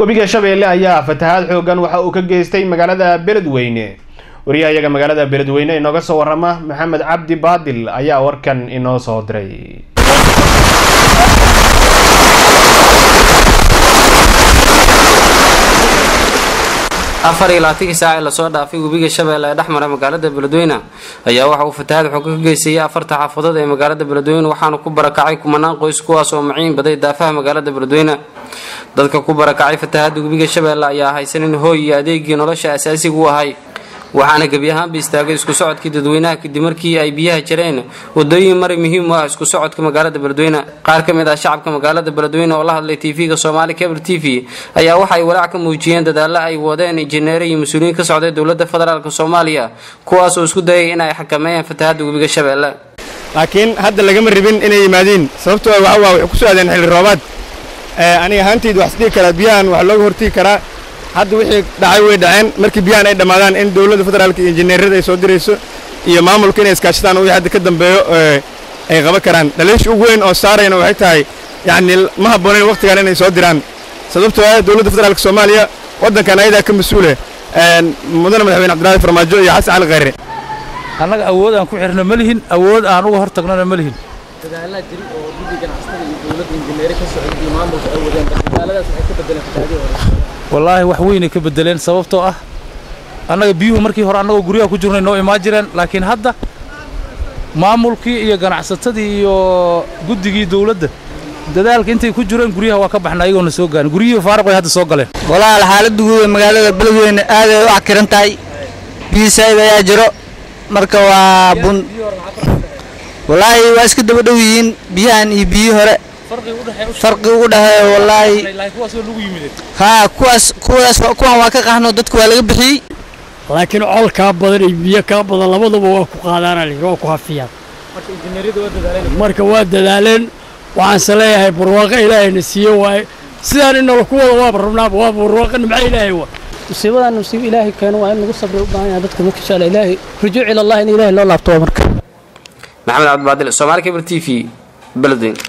webiga shabeelle ayaa fatahaad xoogan waxa uu ka geystay magaalada beledweyne. Wariyahayaga magaalada beledweyne inooga soo warama maxamed cabdi baadil ayaa warkan inoo soo diray. Afar iyo labaatankii saac ee la soo dhaafay webiga shabeelle ee dhexmara magaalada beledweyne ayaa waxa uu fatahaad xooga ka geystayay afarta xaafadood ee magaalada beledweyne waxaana ku barakacay kumanaan qoys kuwaas oo maciin baday daafaha magaalada beledweyne dadka ku barakacay fatahaada webiga shabeelle ayaa haysanin hooy iyo adeegii nolosha asaasiga u ahay. Waxaana gebi ahaanba istaagay isku socodkii dadweynaha kadib markii ay biyaha jareen wadooyin mari muhiim u ah isku socodka magaalada beledweyne qaar ka mid ah shacabka magaalada beledweyne oo la hadlay tv-ga soomaali cable t v ayaa waxay walaac ka muujiyeen dadaalo ay wadeen injineero iyo mas'uuliyiin ka socday dowladda federaalk soomaaliya kuwaas oo isku dayay in ay xakameeyeen fatahaada webiga shabeelle laakiin hadda lagama ribin inay yimaadiin sababtoo waxa waa waxay ku aadeen xilli roobaad aniga ahaantayda wax isdhigi karaa biyahan wax looga hortigi karaa. Hadda wixii dhacay way dhaceen. Markii biyahan ay dhammaadaan in dowladda federaalka injineerada ay soo dirayso iyo maamulka inay iskaashataan wixii hadda ka dambeeyo ay qaban karaan. Dhaliisha ugu weyn oo saarayna waxay tahay yacni ma habboonayn wakhtigan inay soo diraan. Sababtoo ah dowladda federaalka soomaaliya waddankan ayadaa ka mas'uule mudane madaxweyne cabdilaahi farmaajo iyo xasan cali khayre annaga awood aan ku xirno ma lihin awood aan uga hor tagnona ma lihin dadaalaa jiri oo guddi ganacsatada iyo dowladda injineere ka socday iyo maamulka ay wadeen dadaaladaas waxay ka bedeleen fatahaadii hore. Wallaahi wax weynay ka bedeleen sababtoo ah annaga biyuhu markii hore annagoo guryaha ku jirnay noo imaan jireen laakiin hadda maamulkii iyo ganacsatadii iyo guddigii dowladda dadaalka intay ku jireen guryaha waa ka baxna ayagoona soo gaarin guryihii faaruq way hadda soo galeen. Walaal xaaladda guud ee magaalada beledweyne aad ay u cakiran tahay. Biyo saa'id ayaa jiro. Marka waa bun wallaahi waa iska daba dhow yihiin biyahan iyo biyii hore. Farqi ugu dhexeeya wallaahi. haa kuwaas kuwaas kuwan waa ka qaxno dadku waa laga bixiyey. Laakiin col kaa badan iyo biyo kaa badan labaduba waa ku qaadaana waa ku hafiyaan. Marka waa dadaaleen. Waxaanse leeyahay barwaaqo ilaahayna siiye waaye. Sidaan inala ku wada waaba rabnaaba waa barwaaqo nimco ilaahay waa musiibadan musiibo ilaahay keeno waa in lagu sabri u baahan yahay dadka marka insha allah ilaahay rujuuc ila allah in ilaahay loo laabto waa marka maxamed cabdibaadil soomaali cable t v beledweyne